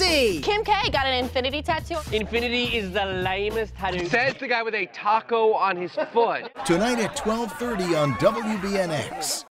Ramsey. Kim K got an infinity tattoo. Infinity is the lamest tattoo. Says the guy with a taco on his foot. Tonight at 12:30 on WBNX.